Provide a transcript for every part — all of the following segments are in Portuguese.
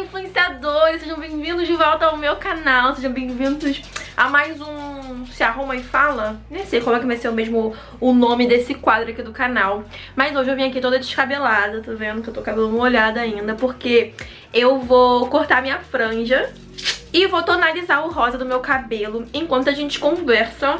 influenciadores, sejam bem-vindos de volta ao meu canal, sejam bem-vindos a mais um Se Arruma e Fala. Nem sei como é que vai ser o mesmo o nome desse quadro aqui do canal, mas hoje eu vim aqui toda descabelada, tá vendo? Que eu tô cabelo molhado ainda, porque eu vou cortar minha franja e vou tonalizar o rosa do meu cabelo enquanto a gente conversa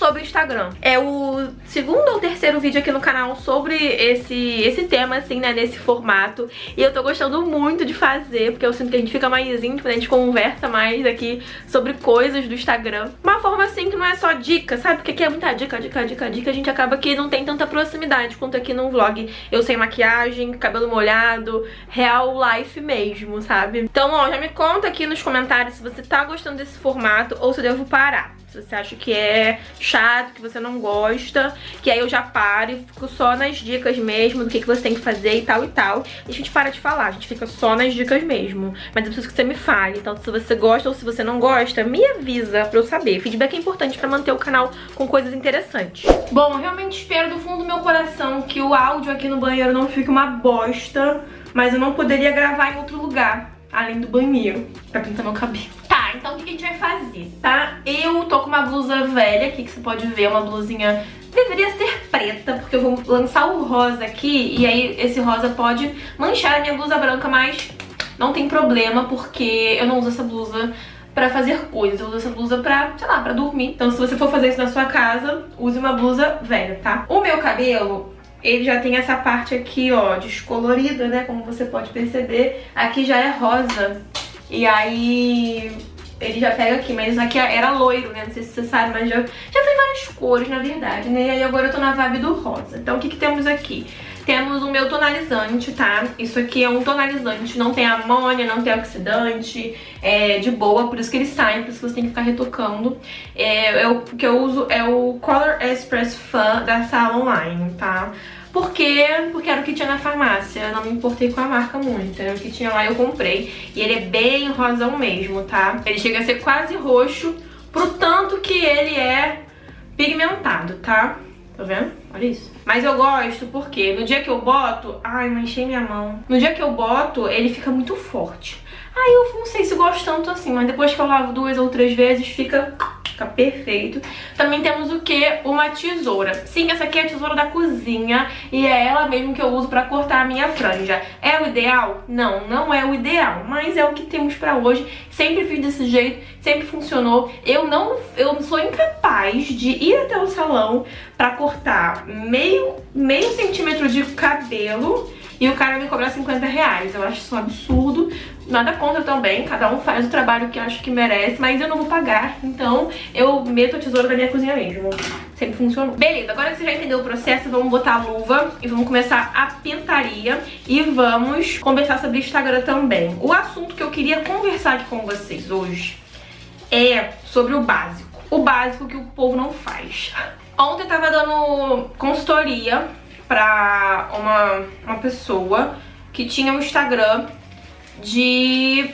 sobre o Instagram. É o segundo ou terceiro vídeo aqui no canal sobre esse, esse tema, assim, né, nesse formato. E eu tô gostando muito de fazer, porque eu sinto que a gente fica mais íntimo, a gente conversa mais aqui sobre coisas do Instagram. Uma forma, assim, que não é só dica, sabe? Porque aqui é muita dica, dica, dica, dica, a gente acaba que não tem tanta proximidade quanto aqui no vlog. Eu sem maquiagem, cabelo molhado, real life mesmo, sabe? Então, ó, já me conta aqui nos comentários se você tá gostando desse formato ou se eu devo parar. Se você acha que é chato, que você não gosta, que aí eu já paro e fico só nas dicas mesmo, do que, que você tem que fazer e tal e tal. E a gente para de falar, a gente fica só nas dicas mesmo. Mas eu preciso que você me fale, então se você gosta ou se você não gosta, me avisa pra eu saber. Feedback é importante pra manter o canal com coisas interessantes. Bom, eu realmente espero do fundo do meu coração que o áudio aqui no banheiro não fique uma bosta, mas eu não poderia gravar em outro lugar, além do banheiro, pra pintar meu cabelo. Tá, então o que a gente vai fazer, tá? Eu tô com uma blusa velha aqui, que você pode ver, uma blusinha... Deveria ser preta, porque eu vou lançar o rosa aqui, e aí esse rosa pode manchar a minha blusa branca, mas não tem problema, porque eu não uso essa blusa pra fazer coisas. Eu uso essa blusa pra, sei lá, pra dormir. Então se você for fazer isso na sua casa, use uma blusa velha, tá? O meu cabelo, ele já tem essa parte aqui, ó, descolorida, né? Como você pode perceber. Aqui já é rosa. E aí ele já pega aqui, mas aqui era loiro, né? Não sei se você sabe, mas já, já tem várias cores, na verdade, né? E aí agora eu tô na vibe do rosa. Então o que que temos aqui? Temos o meu tonalizante, tá? Isso aqui é um tonalizante, não tem amônia, não tem oxidante, é de boa, por isso que ele sai, por isso que você tem que ficar retocando. É, é o que eu uso é o Color Express Fan da Sala Online, tá? Por quê? Porque era o que tinha na farmácia. Eu não me importei com a marca muito. Era o que tinha lá eu comprei. E ele é bem rosão mesmo, tá? Ele chega a ser quase roxo, pro tanto que ele é pigmentado, tá? Tá vendo? Olha isso. Mas eu gosto porque no dia que eu boto... Ai, manchei minha mão. No dia que eu boto, ele fica muito forte. Aí eu não sei se gosto tanto assim, mas depois que eu lavo duas ou três vezes, fica fica perfeito. Também temos o que? Uma tesoura. Sim, essa aqui é a tesoura da cozinha e é ela mesmo que eu uso pra cortar a minha franja. É o ideal? Não, não é o ideal, mas é o que temos pra hoje. Sempre fiz desse jeito, sempre funcionou. Eu não, eu sou incapaz de ir até o salão pra cortar meio, meio centímetro de cabelo e o cara me cobrar 50 reais. Eu acho isso um absurdo. Nada contra também, cada um faz o trabalho que acha que merece, mas eu não vou pagar, então eu meto a tesoura da minha cozinha mesmo. Sempre funcionou. Beleza, agora que você já entendeu o processo, vamos botar a luva e vamos começar a pintaria e vamos conversar sobre Instagram também. O assunto que eu queria conversar aqui com vocês hoje é sobre o básico. O básico que o povo não faz. Ontem eu tava dando consultoria pra uma, uma pessoa que tinha um Instagram de...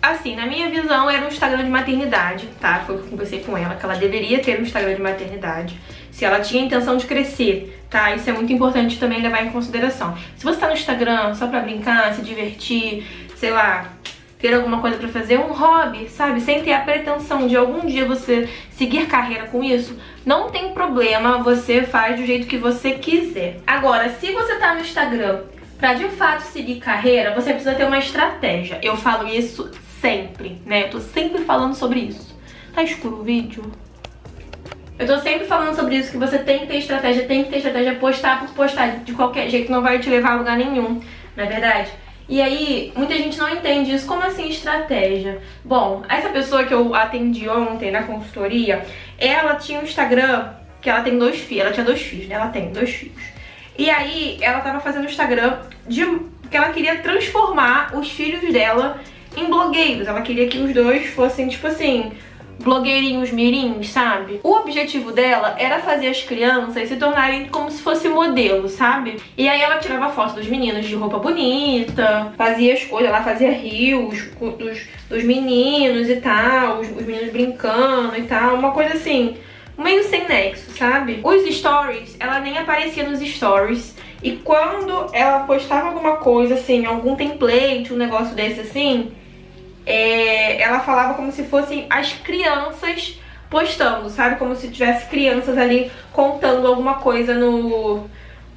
Assim, na minha visão era um Instagram de maternidade, tá? Foi o que eu conversei com ela, que ela deveria ter um Instagram de maternidade. Se ela tinha intenção de crescer, tá? Isso é muito importante também levar em consideração. Se você tá no Instagram só pra brincar, se divertir, sei lá, ter alguma coisa pra fazer, um hobby, sabe? Sem ter a pretensão de algum dia você seguir carreira com isso, não tem problema, você faz do jeito que você quiser. Agora, se você tá no Instagram pra de fato seguir carreira, você precisa ter uma estratégia. Eu falo isso sempre, né? Eu tô sempre falando sobre isso. Tá escuro o vídeo? Eu tô sempre falando sobre isso, que você tem que ter estratégia, tem que ter estratégia, postar por postar de qualquer jeito não vai te levar a lugar nenhum, não é verdade? E aí, muita gente não entende isso. Como assim estratégia? Bom, essa pessoa que eu atendi ontem na consultoria, ela tinha um Instagram que ela tem dois filhos. Ela tinha dois filhos, né? Ela tem dois filhos. E aí, ela tava fazendo o Instagram de que ela queria transformar os filhos dela em blogueiros. Ela queria que os dois fossem, tipo assim, blogueirinhos mirins, sabe? O objetivo dela era fazer as crianças se tornarem como se fosse modelo, sabe? E aí ela tirava foto dos meninos de roupa bonita, fazia as coisas, ela fazia rios dos, dos meninos e tal, os, os meninos brincando e tal, uma coisa assim meio sem nexo, sabe? Os stories, ela nem aparecia nos stories. E quando ela postava alguma coisa, assim, algum template, um negócio desse assim, é, ela falava como se fossem as crianças postando, sabe? Como se tivesse crianças ali contando alguma coisa no,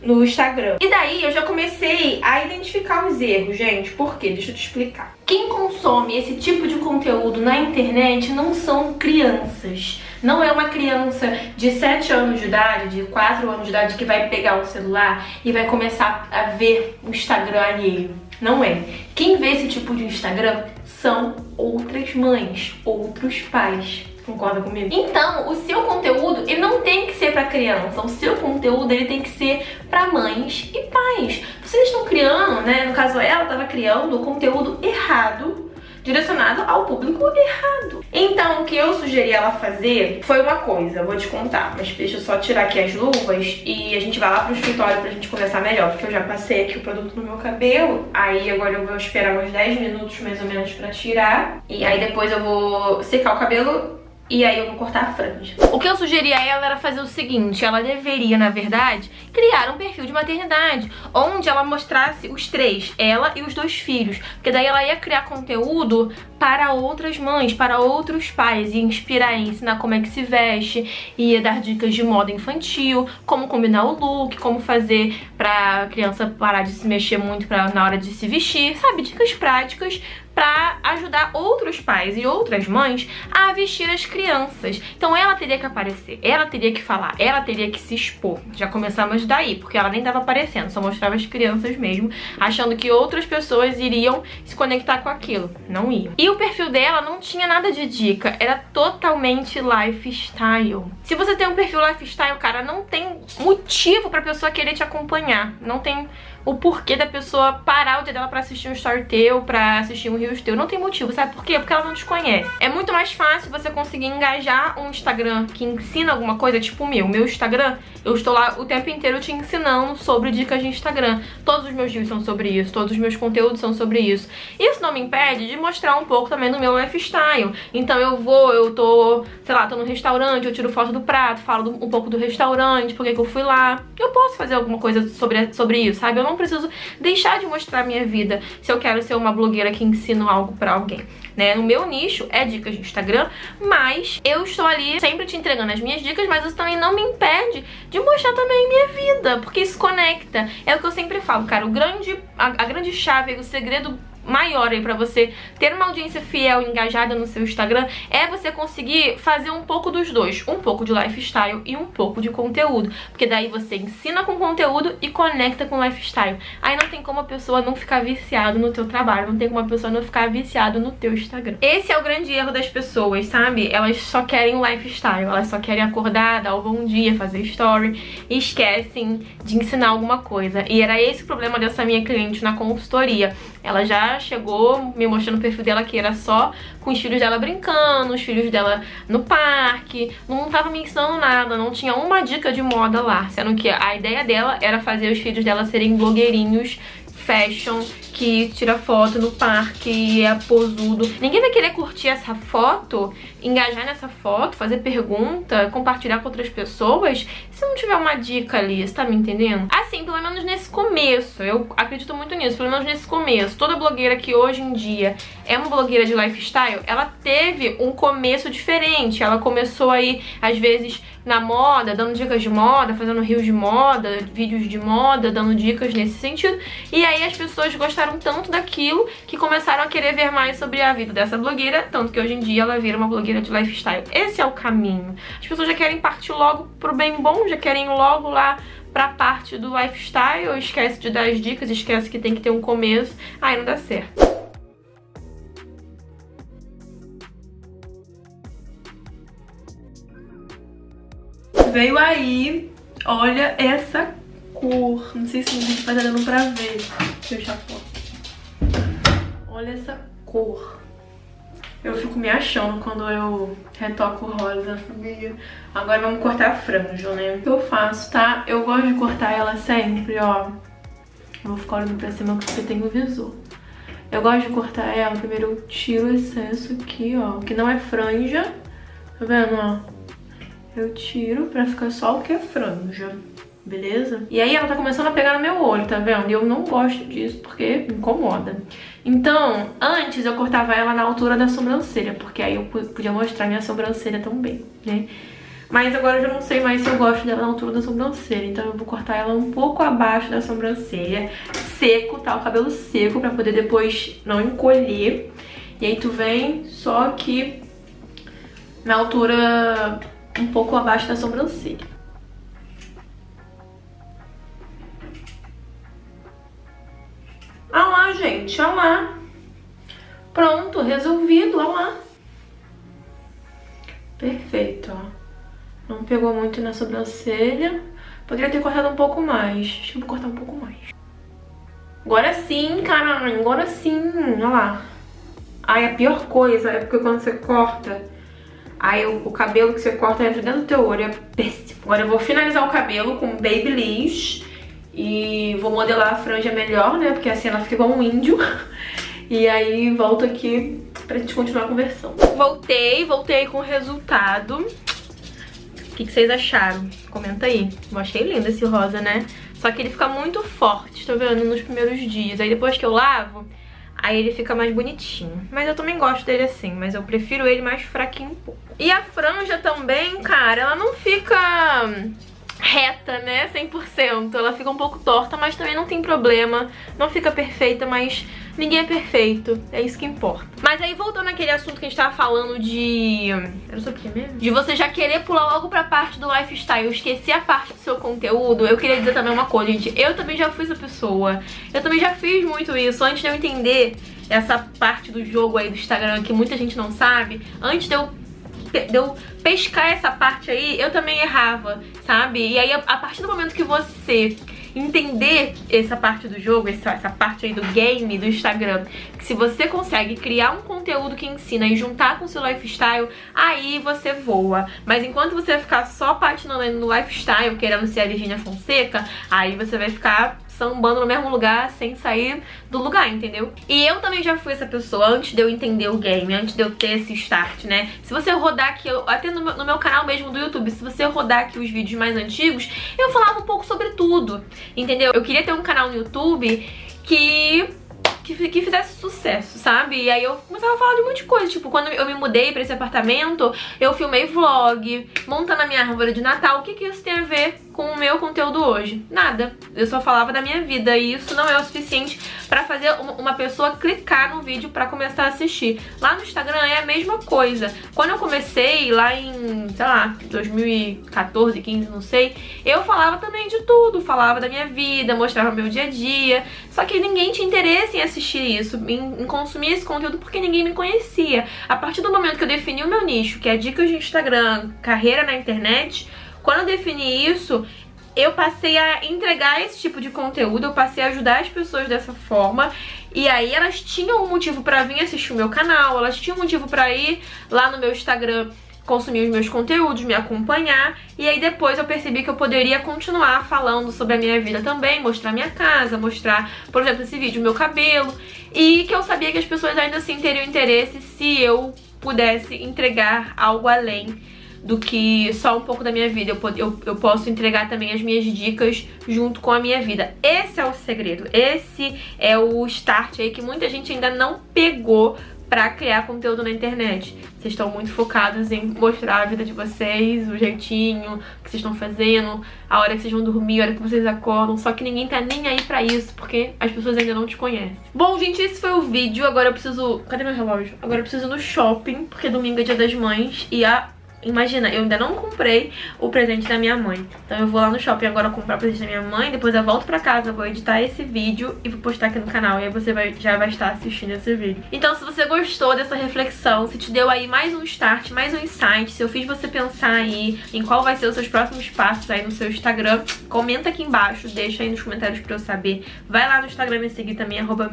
no Instagram. E daí eu já comecei a identificar os erros, gente. Por quê? Deixa eu te explicar. Quem consome esse tipo de conteúdo na internet não são crianças. Não é uma criança de 7 anos de idade, de 4 anos de idade que vai pegar o celular e vai começar a ver o Instagram alheio. Não é. Quem vê esse tipo de Instagram são outras mães, outros pais. Concorda comigo? Então, o seu conteúdo, ele não tem que ser para criança. O seu conteúdo, ele tem que ser para mães e pais. Vocês estão criando, né? No caso, ela estava criando o conteúdo errado direcionado ao público errado. Então, o que eu sugeri ela fazer foi uma coisa, vou te contar, mas deixa eu só tirar aqui as luvas e a gente vai lá pro escritório pra gente conversar melhor, porque eu já passei aqui o produto no meu cabelo, aí agora eu vou esperar uns 10 minutos mais ou menos pra tirar, e aí depois eu vou secar o cabelo e aí eu vou cortar a franja. O que eu sugeri a ela era fazer o seguinte, ela deveria, na verdade, criar um perfil de maternidade, onde ela mostrasse os três, ela e os dois filhos, porque daí ela ia criar conteúdo para outras mães, para outros pais, ia inspirar, ia ensinar como é que se veste, ia dar dicas de moda infantil, como combinar o look, como fazer pra criança parar de se mexer muito pra, na hora de se vestir, sabe? Dicas práticas para ajudar outros pais e outras mães a vestir as crianças. Então ela teria que aparecer, ela teria que falar, ela teria que se expor. Já começamos daí, porque ela nem estava aparecendo, só mostrava as crianças mesmo, achando que outras pessoas iriam se conectar com aquilo. Não iam. E o perfil dela não tinha nada de dica, era totalmente lifestyle. Se você tem um perfil lifestyle, cara, não tem motivo pra pessoa querer te acompanhar. Não tem o porquê da pessoa parar o dia dela pra assistir um story teu, pra assistir um Rios teu. Não tem motivo, sabe por quê? Porque ela não te conhece. É muito mais fácil você conseguir engajar um Instagram que ensina alguma coisa, tipo o meu. O meu Instagram, eu estou lá o tempo inteiro te ensinando sobre dicas de Instagram. Todos os meus vídeos são sobre isso, todos os meus conteúdos são sobre isso. Isso não me impede de mostrar um pouco também do meu lifestyle. Então eu vou, eu tô, sei lá, tô no restaurante, eu tiro foto do prato, falo um pouco do restaurante, por que eu fui lá. Eu posso fazer alguma coisa sobre, sobre isso, sabe? Eu não não preciso deixar de mostrar a minha vida se eu quero ser uma blogueira que ensino algo pra alguém. Né? No meu nicho é dicas de Instagram, mas eu estou ali sempre te entregando as minhas dicas, mas isso também não me impede de mostrar também minha vida, porque isso conecta. É o que eu sempre falo, cara, o grande, a, a grande chave, o segredo maior aí pra você ter uma audiência fiel e engajada no seu Instagram é você conseguir fazer um pouco dos dois, um pouco de lifestyle e um pouco de conteúdo, porque daí você ensina com conteúdo e conecta com lifestyle. Aí não tem como a pessoa não ficar viciado no teu trabalho, não tem como a pessoa não ficar viciado no teu Instagram. Esse é o grande erro das pessoas, sabe? Elas só querem lifestyle, elas só querem acordar, dar o bom dia, fazer story e esquecem de ensinar alguma coisa. E era esse o problema dessa minha cliente na consultoria. Ela já chegou me mostrando o perfil dela que era só com os filhos dela brincando, os filhos dela no parque, não tava me ensinando nada, não tinha uma dica de moda lá, sendo que a ideia dela era fazer os filhos dela serem blogueirinhos fashion que tira foto no parque, é posudo. Ninguém vai querer curtir essa foto, engajar nessa foto, fazer pergunta, compartilhar com outras pessoas, se não tiver uma dica ali, você tá me entendendo? Assim, pelo menos nesse começo, eu acredito muito nisso, pelo menos nesse começo. Toda blogueira que hoje em dia é uma blogueira de lifestyle, ela teve um começo diferente. Ela começou aí, às vezes, na moda, dando dicas de moda, fazendo rios de moda, vídeos de moda, dando dicas nesse sentido. E aí as pessoas gostaram tanto daquilo que começaram a querer ver mais sobre a vida dessa blogueira, tanto que hoje em dia ela vira uma blogueira de lifestyle. Esse é o caminho. As pessoas já querem partir logo pro bem bom, já querem logo lá pra parte do lifestyle, esquece de dar as dicas, esquece que tem que ter um começo, aí não dá certo. Veio aí, olha essa cor. Não sei se o vídeo vai estar dando pra ver. Deixa eu deixar Olha essa cor. Eu fico me achando quando eu retoco rosa, sabia? Agora vamos cortar a franja, né? O que eu faço, tá? Eu gosto de cortar ela sempre, ó. Vou ficar olhando pra cima porque tem o visor. Eu gosto de cortar ela, primeiro eu tiro o excesso aqui, ó, que não é franja. Tá vendo, ó? Eu tiro pra ficar só o que é franja. Beleza? E aí ela tá começando a pegar no meu olho, tá vendo? E eu não gosto disso porque incomoda. Então, antes eu cortava ela na altura da sobrancelha, porque aí eu podia mostrar minha sobrancelha também, né? Mas agora eu já não sei mais se eu gosto dela na altura da sobrancelha, então eu vou cortar ela um pouco abaixo da sobrancelha, seco, tá? O cabelo seco, pra poder depois não encolher. E aí tu vem só aqui na altura um pouco abaixo da sobrancelha. Gente, olha lá. Pronto, resolvido, olha lá. Perfeito, ó. Não pegou muito na sobrancelha. Poderia ter cortado um pouco mais. Acho que vou cortar um pouco mais. Agora sim, caralho. Agora sim. Olha lá. Ai, a pior coisa é porque quando você corta, aí o, o cabelo que você corta entra dentro do teu olho. É péssimo. Agora eu vou finalizar o cabelo com Babyliss. E vou modelar a franja melhor, né? Porque assim ela fica igual um índio. E aí volto aqui pra gente continuar conversando. Voltei, voltei com o resultado. O que, que vocês acharam? Comenta aí. Eu achei lindo esse rosa, né? Só que ele fica muito forte, tô vendo, nos primeiros dias. Aí depois que eu lavo, aí ele fica mais bonitinho. Mas eu também gosto dele assim, mas eu prefiro ele mais fraquinho um pouco. E a franja também, cara, ela não fica reta, né, 100%. Ela fica um pouco torta, mas também não tem problema. Não fica perfeita, mas ninguém é perfeito. É isso que importa. Mas aí, voltando àquele assunto que a gente tava falando de... Não sei o que mesmo. De você já querer pular logo pra parte do lifestyle, esquecer a parte do seu conteúdo, eu queria dizer também uma coisa, gente. Eu também já fui essa pessoa. Eu também já fiz muito isso. Antes de eu entender essa parte do jogo aí do Instagram que muita gente não sabe, antes de eu de eu pescar essa parte aí, eu também errava, sabe? E aí, a, partir do momento que você entender essa parte do jogo, essa, essa parte aí do game, do Instagram, que se você consegue criar um conteúdo que ensina e juntar com o seu lifestyle, aí você voa. Mas enquanto você ficar só patinando no lifestyle, querendo ser a Virginia Fonseca, aí você vai ficar sambando no mesmo lugar sem sair do lugar, entendeu? E eu também já fui essa pessoa antes de eu entender o game, antes de eu ter esse start, né? Se você rodar aqui, até no meu, no meu canal mesmo do YouTube, se você rodar aqui os vídeos mais antigos, eu falava um pouco sobre tudo, entendeu? Eu queria ter um canal no YouTube que que, que fizesse sucesso, sabe? E aí eu começava a falar de um monte de coisa. Tipo, quando eu me mudei pra esse apartamento, eu filmei vlog, montando a minha árvore de Natal. O que, que isso tem a ver com o meu conteúdo hoje? Nada. Eu só falava da minha vida e isso não é o suficiente pra fazer uma pessoa clicar no vídeo pra começar a assistir. Lá no Instagram é a mesma coisa. Quando eu comecei lá em, sei lá, 2014, 15, não sei, eu falava também de tudo. Falava da minha vida, mostrava meu dia a dia. Só que ninguém tinha interesse em assistir isso, em, em consumir esse conteúdo porque ninguém me conhecia. A partir do momento que eu defini o meu nicho, que é dicas de Instagram, carreira na internet, quando eu defini isso, eu passei a entregar esse tipo de conteúdo, eu passei a ajudar as pessoas dessa forma. E aí elas tinham um motivo pra vir assistir o meu canal, elas tinham um motivo pra ir lá no meu Instagram consumir os meus conteúdos, me acompanhar. E aí depois eu percebi que eu poderia continuar falando sobre a minha vida também, mostrar minha casa, mostrar, por exemplo, esse vídeo, meu cabelo. E que eu sabia que as pessoas ainda assim teriam interesse se eu pudesse entregar algo além do que só um pouco da minha vida. Eu, eu, eu, posso entregar também as minhas dicas junto com a minha vida. Esse é o segredo. Esse é o start aí que muita gente ainda não pegou pra criar conteúdo na internet. Vocês estão muito focados em mostrar a vida de vocês, o jeitinho, que vocês estão fazendo, a hora que vocês vão dormir, a hora que vocês acordam. Só que ninguém tá nem aí pra isso, porque as pessoas ainda não te conhecem. Bom, gente, esse foi o vídeo. Agora eu preciso... Cadê meu relógio? Agora eu preciso ir no shopping, porque domingo é dia das mães e a Imagina, eu ainda não comprei o presente da minha mãe. Então eu vou lá no shopping agora comprar o presente da minha mãe, depois eu volto pra casa, vou editar esse vídeo e vou postar aqui no canal. E aí você vai, já vai estar assistindo esse vídeo. Então se você gostou dessa reflexão, se te deu aí mais um start, mais um insight, se eu fiz você pensar aí em qual vai ser os seus próximos passos aí no seu Instagram, comenta aqui embaixo, deixa aí nos comentários pra eu saber. Vai lá no Instagram me seguir também, arroba.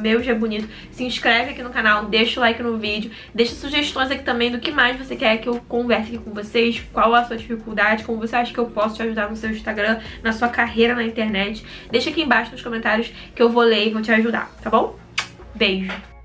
Se inscreve aqui no canal, deixa o like no vídeo, deixa sugestões aqui também do que mais você quer que eu converse aqui com vocês qual a sua dificuldade, como você acha que eu posso te ajudar no seu Instagram, na sua carreira na internet. Deixa aqui embaixo nos comentários que eu vou ler e vou te ajudar, tá bom? Beijo!